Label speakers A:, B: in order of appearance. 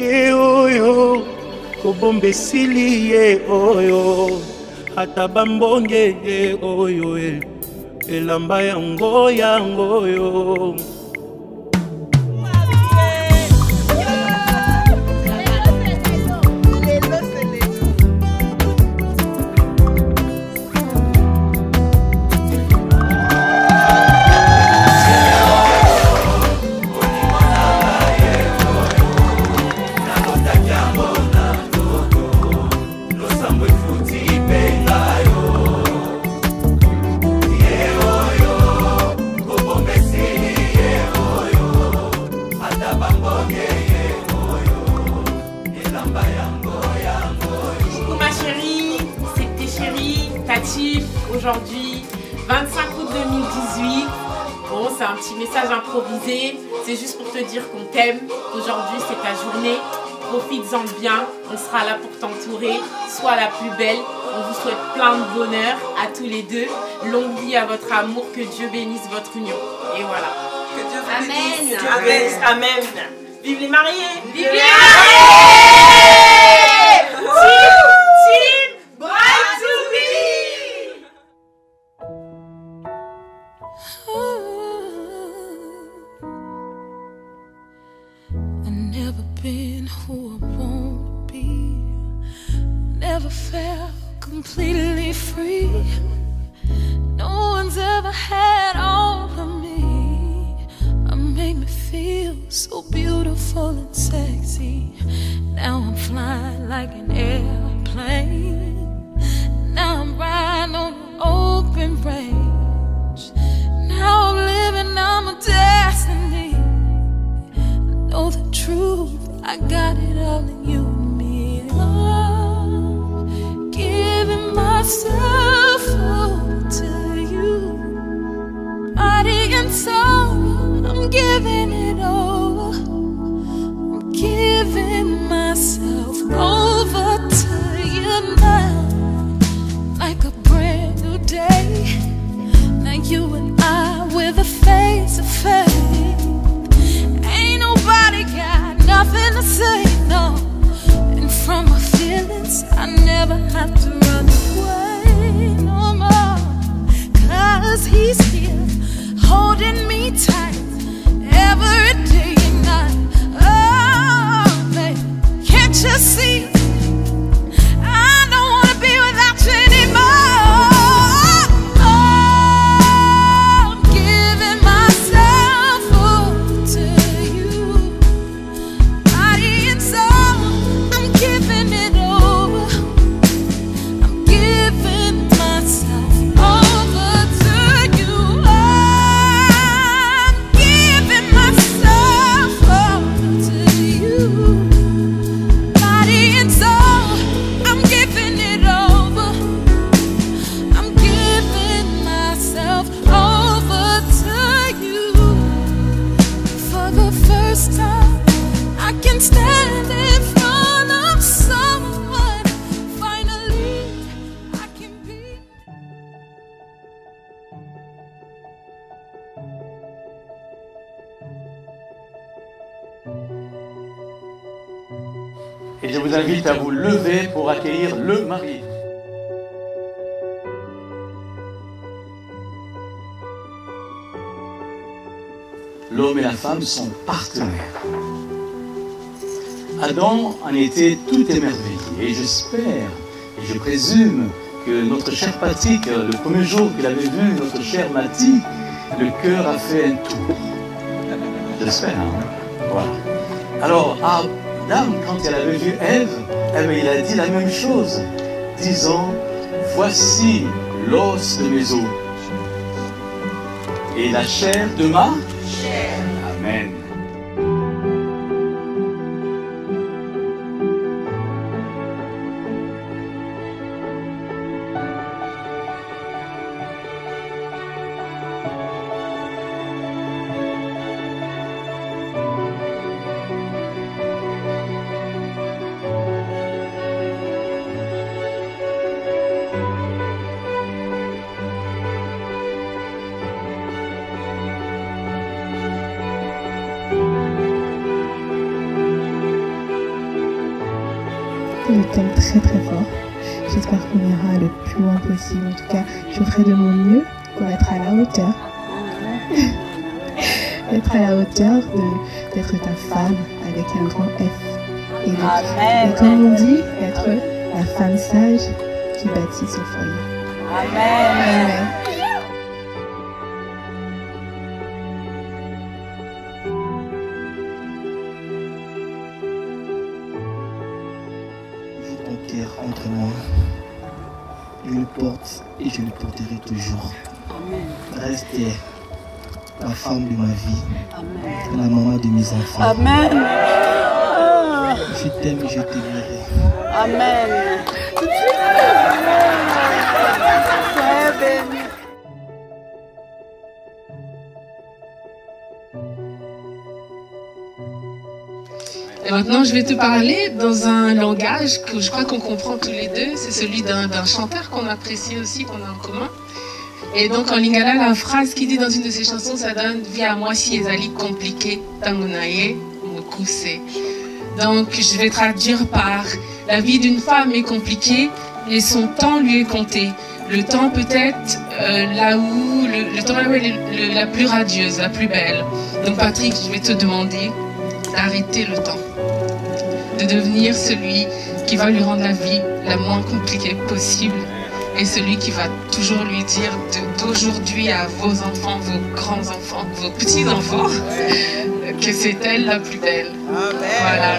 A: ye oyo kobomba esili ye oyo. Ata bambonge ye oyo elamba yango yango oyo
B: aujourd'hui, 25 août 2018. Bon, c'est un petit message improvisé, c'est juste pour te dire qu'on t'aime. Aujourd'hui, c'est ta journée. Profites-en bien, on sera là pour t'entourer. Sois la plus belle. On vous souhaite plein de bonheur à tous les deux. Longue vie à votre amour, que Dieu bénisse votre union. Et voilà.
C: Que Dieu vous
B: Amen.
C: bénisse. Dieu vous bénisse. Amen. Vive les mariés.
B: Vive les mariés
D: been who I want to be. Never felt completely free. No one's ever had all of me. I make me feel so beautiful and sexy. Now I'm flying like an airplane. Now I'm riding on an open range. I got it all in you and me. Love, giving myself over to you. Body and soul, I'm giving it over. I'm giving myself
E: Et je vous invite à vous lever pour accueillir le mari. L'homme et la femme sont partenaires. Adam en était tout émerveillé et j'espère et je présume que notre cher Patrick, le premier jour qu'il avait vu notre cher Mati, le cœur a fait un tour. J'espère. hein. Voilà. Alors, Adam, quand elle avait vu Ève, eh bien, il a dit la même chose, disant Voici l'os de mes os et la chair de ma. Amen.
F: Je t'aime très très fort. J'espère qu'on ira le plus loin possible. En tout cas, je ferai de mon mieux pour être à la hauteur. être à la hauteur d'être ta femme avec un grand F. Et, comme on dit, être la femme sage qui bâtit son foyer. Amen.
G: Entre moi. Je le porte et je le porterai toujours. Restez la femme de ma vie, la maman de mes enfants.
H: Amen.
G: Je t'aime et je t'aimerai.
H: Amen. Sois
I: Et maintenant, je vais te parler dans un langage que je crois qu'on comprend tous les deux. C'est celui d'un chanteur qu'on apprécie aussi, qu'on a en commun. Et donc, en lingala, la phrase qu'il dit dans une de ses chansons, ça donne Vie à moi si ezali compliqué, tangunaye, mokuse. Donc, je vais traduire par La vie d'une femme est compliquée et son temps lui est compté. Le temps peut-être euh, là où, le, temps là où elle est la plus radieuse, la plus belle. Donc, Patrick, je vais te demander d'arrêter le temps, de devenir celui qui va lui rendre la vie la moins compliquée possible et celui qui va toujours lui dire d'aujourd'hui à vos enfants, vos grands-enfants, vos petits-enfants, que c'est elle la plus belle. Voilà.